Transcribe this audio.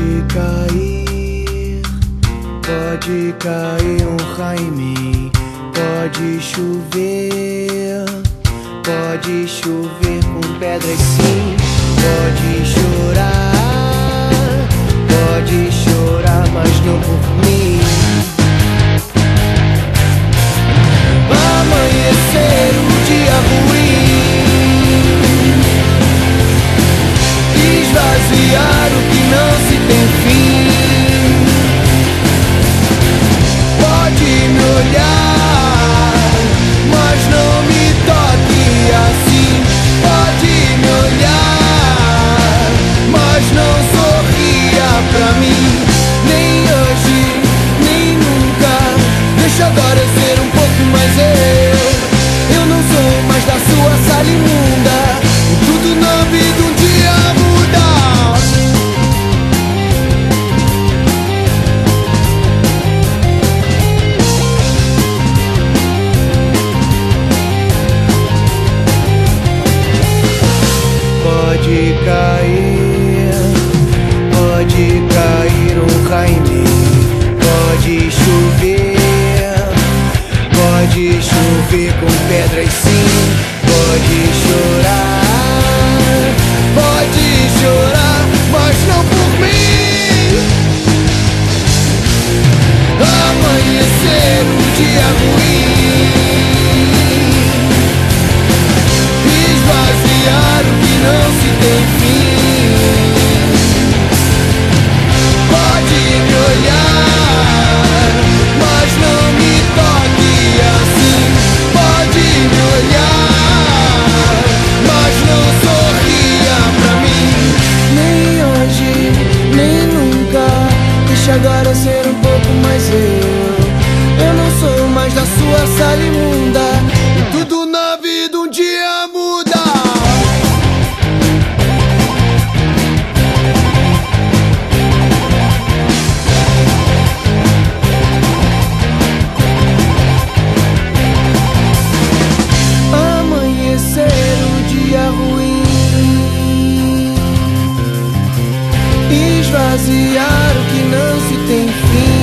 Pode cair, pode cair um raio em mim. Pode chover, pode chover com pedras sim. Pode chorar, chover com pedras sim. Pode chorar, pode chorar, mas não por mim. Amanhecer um dia ruim. Pouco mais eu. Eu não sou mais da sua sala imunda. E tudo na vida um dia muda. Amanhecer o dia ruim Esvaziar não se tem fim